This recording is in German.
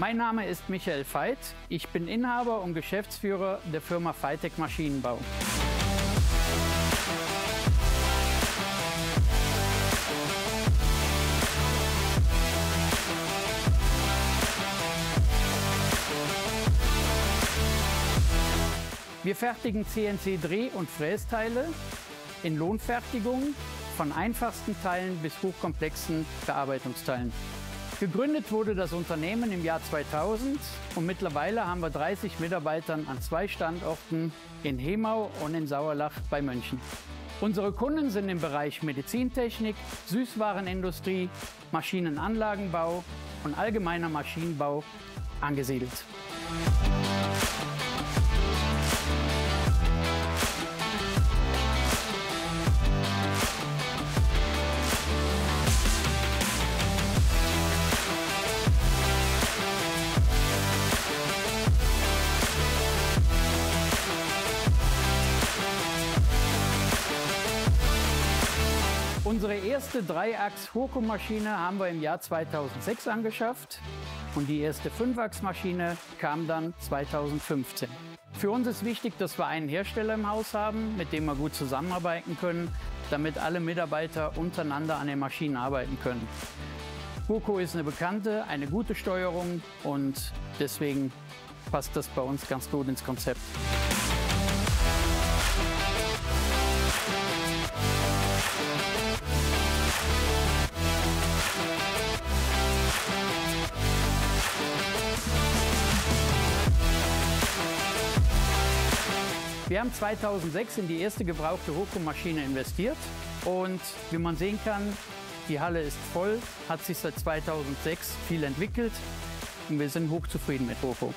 Mein Name ist Michael Veit. Ich bin Inhaber und Geschäftsführer der Firma Veitec Maschinenbau. Wir fertigen CNC-Dreh- und Frästeile in Lohnfertigung von einfachsten Teilen bis hochkomplexen Bearbeitungsteilen. Gegründet wurde das Unternehmen im Jahr 2000 und mittlerweile haben wir 30 Mitarbeitern an zwei Standorten in Hemau und in Sauerlach bei München. Unsere Kunden sind im Bereich Medizintechnik, Süßwarenindustrie, Maschinenanlagenbau und allgemeiner Maschinenbau angesiedelt. Unsere erste Dreiachs-Hoko-Maschine haben wir im Jahr 2006 angeschafft und die erste Fünfachs-Maschine kam dann 2015. Für uns ist wichtig, dass wir einen Hersteller im Haus haben, mit dem wir gut zusammenarbeiten können, damit alle Mitarbeiter untereinander an den Maschinen arbeiten können. Hoko ist eine bekannte, eine gute Steuerung und deswegen passt das bei uns ganz gut ins Konzept. Wir haben 2006 in die erste gebrauchte Hoko-Maschine investiert und wie man sehen kann, die Halle ist voll, hat sich seit 2006 viel entwickelt und wir sind hochzufrieden mit Hoko.